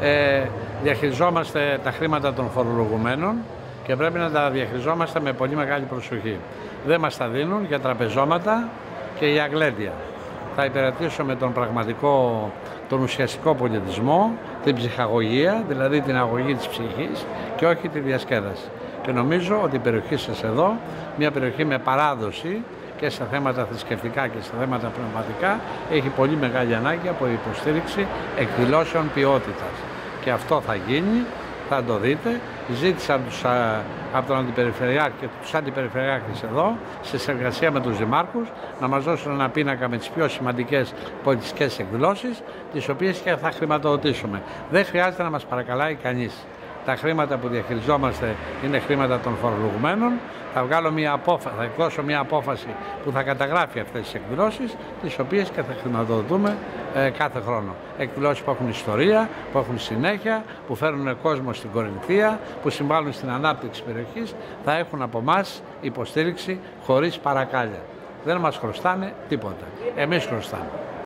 ε, διαχειριζόμαστε τα χρήματα των φορολογουμένων και πρέπει να τα διαχειριζόμαστε με πολύ μεγάλη προσοχή. Δεν μας τα δίνουν για τραπεζώματα και για γλέντια. Θα υπηρετήσουμε τον πραγματικό, τον ουσιαστικό πολιτισμό, την ψυχαγωγία, δηλαδή την αγωγή της ψυχής και όχι τη διασκέδαση. Και νομίζω ότι η περιοχή σας εδώ, μια περιοχή με παράδοση και στα θέματα θρησκευτικά και στα θέματα πνευματικά, έχει πολύ μεγάλη ανάγκη από υποστήριξη εκδηλώσεων ποιότητας. Και αυτό θα γίνει θα το δείτε. Ζήτησα τους, από τον Αντιπεριφερειάρχη και τους Αντιπεριφερειάρχες εδώ, σε συνεργασία με τους Δημάρχους, να μας δώσουν ένα πίνακα με τις πιο σημαντικές πολιτικές εκδηλώσεις, τις οποίες και θα χρηματοδοτήσουμε. Δεν χρειάζεται να μας παρακαλάει κανείς τα χρήματα που διαχειριζόμαστε είναι χρήματα των φορολογουμένων. Θα, βγάλω μια απόφαση, θα εκδώσω μια απόφαση που θα καταγράφει αυτές τις εκδηλώσεις, τις οποίες και θα χρηματοδοτούμε ε, κάθε χρόνο. Εκδηλώσεις που έχουν ιστορία, που έχουν συνέχεια, που φέρνουν κόσμο στην Κορινθία, που συμβάλλουν στην ανάπτυξη της περιοχής, θα έχουν από εμάς υποστήριξη χωρίς παρακάλια. Δεν μας χρωστάνε τίποτα. Εμείς χρωστάμε.